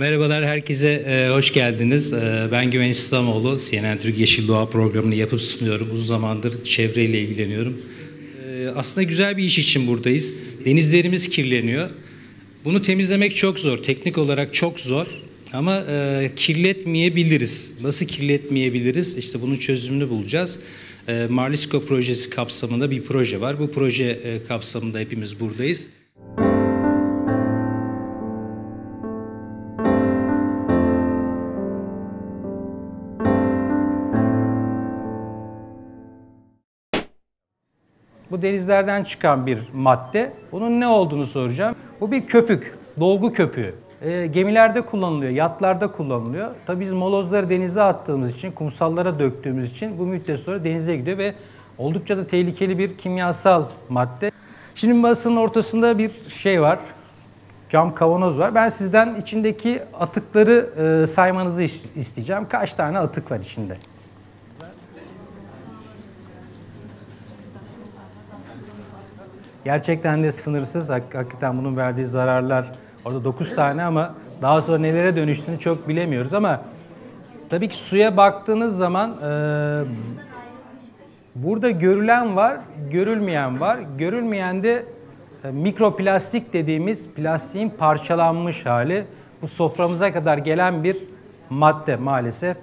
Merhabalar herkese e, hoş geldiniz. E, ben Güven İslamoğlu. CNN Türk Yeşil Doğa programını yapıp sunuyorum. Uzun zamandır çevreyle ilgileniyorum. E, aslında güzel bir iş için buradayız. Denizlerimiz kirleniyor. Bunu temizlemek çok zor. Teknik olarak çok zor. Ama e, kirletmeyebiliriz. Nasıl kirletmeyebiliriz? İşte bunun çözümünü bulacağız. E, Marlisco projesi kapsamında bir proje var. Bu proje e, kapsamında hepimiz buradayız. Bu denizlerden çıkan bir madde. Bunun ne olduğunu soracağım. Bu bir köpük, dolgu köpüğü. E, gemilerde kullanılıyor, yatlarda kullanılıyor. Tabii biz molozları denize attığımız için, kumsallara döktüğümüz için bu müddet sonra denize gidiyor ve oldukça da tehlikeli bir kimyasal madde. Şimdi masanın ortasında bir şey var, cam kavanoz var. Ben sizden içindeki atıkları e, saymanızı isteyeceğim. Kaç tane atık var içinde? Gerçekten de sınırsız. Hak, hakikaten bunun verdiği zararlar orada 9 tane ama daha sonra nelere dönüştüğünü çok bilemiyoruz ama tabii ki suya baktığınız zaman e, burada görülen var, görülmeyen var. Görülmeyen de e, mikroplastik dediğimiz plastiğin parçalanmış hali. Bu soframıza kadar gelen bir madde maalesef.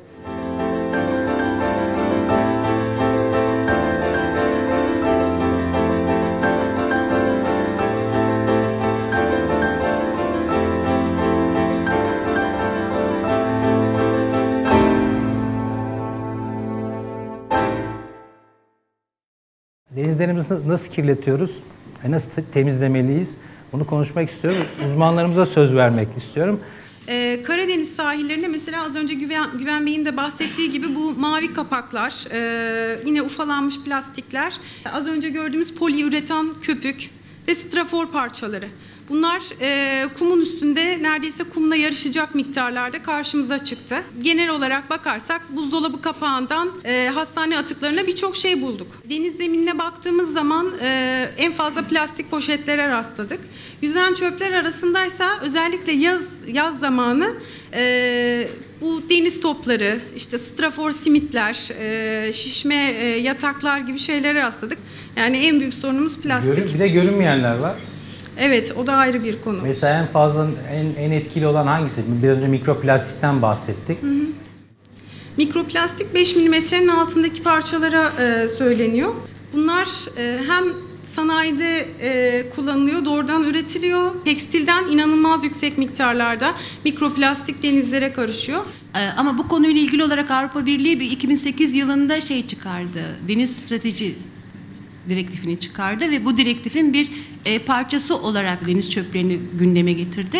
Denizlerimizi nasıl kirletiyoruz? Nasıl temizlemeliyiz? Bunu konuşmak istiyorum. Uzmanlarımıza söz vermek istiyorum. Ee, Karadeniz sahillerinde mesela az önce Güven, Güven Bey'in de bahsettiği gibi bu mavi kapaklar, e, yine ufalanmış plastikler, az önce gördüğümüz poliüretan köpük ve strafor parçaları. Bunlar e, kumun üstünde neredeyse kumla yarışacak miktarlarda karşımıza çıktı. Genel olarak bakarsak buzdolabı kapağından e, hastane atıklarına birçok şey bulduk. Deniz zeminine baktığımız zaman e, en fazla plastik poşetlere rastladık. Yüzen çöpler arasındaysa özellikle yaz yaz zamanı e, bu deniz topları, işte strafor simitler, e, şişme e, yataklar gibi şeylere rastladık. Yani en büyük sorunumuz plastik. Görün, bir de görünmeyenler var. Evet, o da ayrı bir konu. Mesela en fazla, en, en etkili olan hangisi? Biraz önce mikroplastikten bahsettik. Hı hı. Mikroplastik 5 milimetrenin altındaki parçalara e, söyleniyor. Bunlar e, hem sanayide e, kullanılıyor, doğrudan üretiliyor. Tekstilden inanılmaz yüksek miktarlarda mikroplastik denizlere karışıyor. E, ama bu konuyla ilgili olarak Avrupa Birliği bir 2008 yılında şey çıkardı. Deniz strateji direktifini çıkardı ve bu direktifin bir e, parçası olarak deniz çöplerini gündeme getirdi.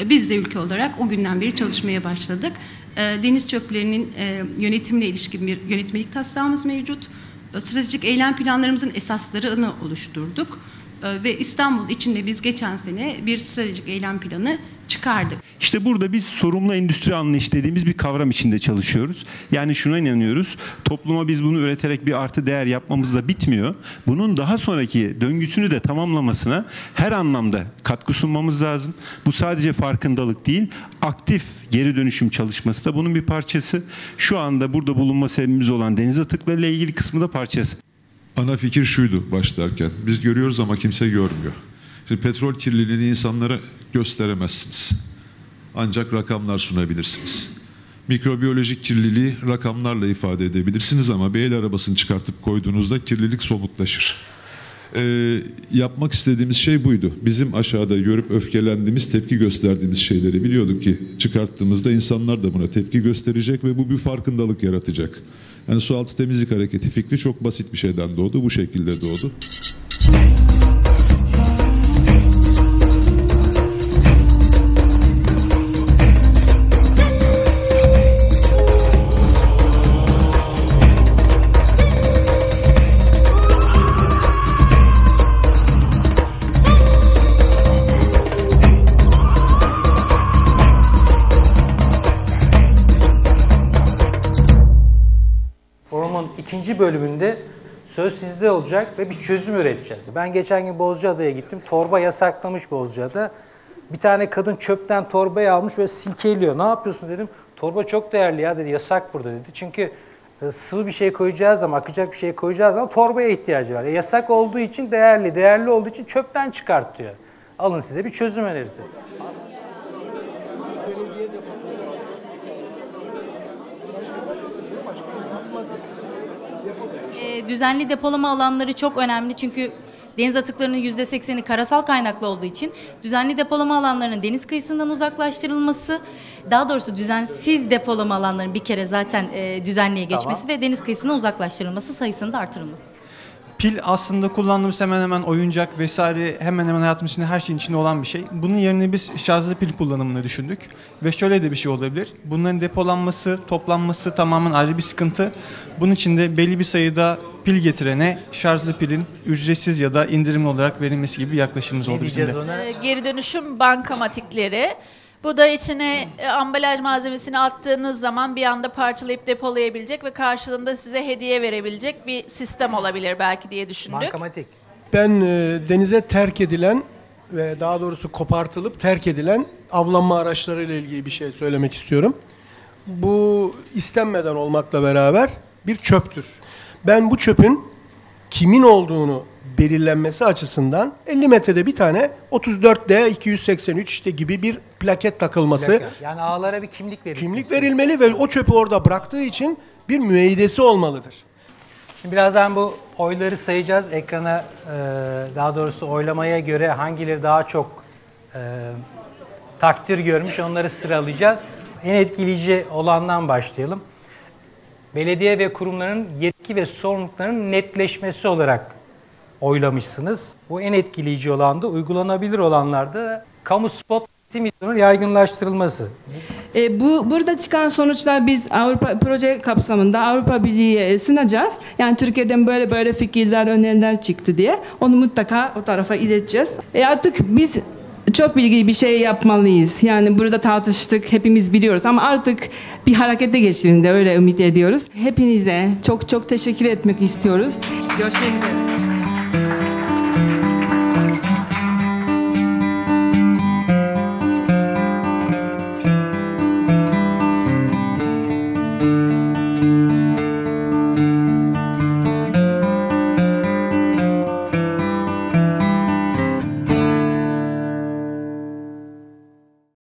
E, biz de ülke olarak o günden beri çalışmaya başladık. E, deniz çöplerinin e, yönetimine ilişkin bir yönetmelik taslağımız mevcut. E, stratejik eylem planlarımızın esaslarını oluşturduk. E, ve İstanbul içinde biz geçen sene bir stratejik eylem planı çıkardık. İşte burada biz sorumlu endüstri anlayış dediğimiz bir kavram içinde çalışıyoruz. Yani şuna inanıyoruz. Topluma biz bunu üreterek bir artı değer yapmamızla bitmiyor. Bunun daha sonraki döngüsünü de tamamlamasına her anlamda katkı sunmamız lazım. Bu sadece farkındalık değil, aktif geri dönüşüm çalışması da bunun bir parçası. Şu anda burada bulunma sebebimiz olan deniz atıklarıyla ilgili kısmı da parçası. Ana fikir şuydu başlarken. Biz görüyoruz ama kimse görmüyor. Şimdi petrol kirliliğini insanlara gösteremezsiniz. Ancak rakamlar sunabilirsiniz. Mikrobiyolojik kirliliği rakamlarla ifade edebilirsiniz ama bir el arabasını çıkartıp koyduğunuzda kirlilik somutlaşır. Ee, yapmak istediğimiz şey buydu. Bizim aşağıda görüp öfkelendiğimiz, tepki gösterdiğimiz şeyleri biliyorduk ki çıkarttığımızda insanlar da buna tepki gösterecek ve bu bir farkındalık yaratacak. Yani sualtı temizlik hareketi fikri çok basit bir şeyden doğdu. Bu şekilde doğdu. Bölümünde söz sizde olacak ve bir çözüm üreteceğiz. Ben geçen gün Bozcaada'ya gittim. Torba yasaklamış Bozcaada. Bir tane kadın çöpten torbayı almış ve silkeliyor. Ne yapıyorsun dedim. Torba çok değerli ya dedi. Yasak burada dedi. Çünkü e, sıvı bir şey koyacağız zaman, akacak bir şey koyacağız zaman torbaya ihtiyacı var. E, yasak olduğu için değerli, değerli olduğu için çöpten çıkart diyor. Alın size bir çözüm önerisi. Düzenli depolama alanları çok önemli çünkü deniz atıklarının %80'i karasal kaynaklı olduğu için düzenli depolama alanlarının deniz kıyısından uzaklaştırılması, daha doğrusu düzensiz depolama alanlarının bir kere zaten e, düzenliğe geçmesi ve deniz kıyısına uzaklaştırılması, sayısının da artırılması. Pil aslında kullandığımız hemen hemen oyuncak vesaire hemen hemen hayatımız içinde her şeyin içinde olan bir şey. Bunun yerine biz şarjlı pil kullanımını düşündük. Ve şöyle de bir şey olabilir. Bunların depolanması, toplanması tamamen ayrı bir sıkıntı. Bunun için de belli bir sayıda pil getirene şarjlı pilin ücretsiz ya da indirimli olarak verilmesi gibi bir yaklaşımımız oldu bizim de. geri dönüşüm bankamatikleri. Bu da içine e, ambalaj malzemesini attığınız zaman bir anda parçalayıp depolayabilecek ve karşılığında size hediye verebilecek bir sistem olabilir belki diye düşündük. Bankamatik. Ben e, denize terk edilen ve daha doğrusu kopartılıp terk edilen avlanma araçlarıyla ilgili bir şey söylemek istiyorum. Bu istenmeden olmakla beraber bir çöptür. Ben bu çöpün kimin olduğunu belirlenmesi açısından 50 metrede bir tane 34D 283 işte gibi bir plaket takılması Yani ağlara bir kimlik verilsin. kimlik verilmeli ve o çöpü orada bıraktığı için bir müeyyidesi olmalıdır. Şimdi birazdan bu oyları sayacağız. Ekrana e, daha doğrusu oylamaya göre hangileri daha çok e, takdir görmüş onları sıralayacağız. En etkileyici olandan başlayalım. Belediye ve kurumların yetki ve sorumluluklarının netleşmesi olarak oylamışsınız. Bu en etkileyici olan da uygulanabilir olanlarda kamu spot misyonunun yaygınlaştırılması. E, bu burada çıkan sonuçlar biz Avrupa proje kapsamında Avrupa Birliği'ye sunacağız. Yani Türkiye'den böyle böyle fikirler, öneriler çıktı diye. Onu mutlaka o tarafa ileteceğiz. E artık biz çok bilgili bir şey yapmalıyız. Yani burada tartıştık, hepimiz biliyoruz ama artık bir harekete geçtiğinde öyle ümit ediyoruz. Hepinize çok çok teşekkür etmek istiyoruz. Görüşmek üzere.